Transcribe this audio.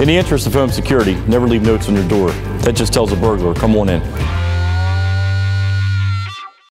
In the interest of home security, never leave notes on your door. That just tells a burglar, come on in.